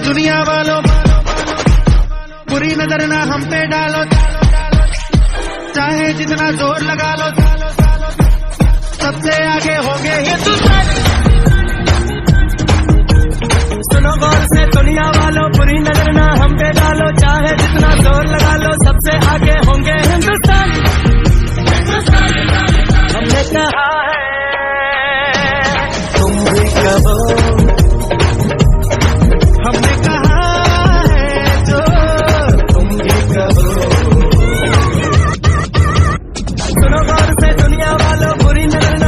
दुनिया वालों बुरी नज़र ना हम पे डालो। चाहे जितना ज़ोर लगा लो। सबसे आगे होंगे हिंदुस्तान। सुनो गौर से। से दुनिया वालों बुरी नज़र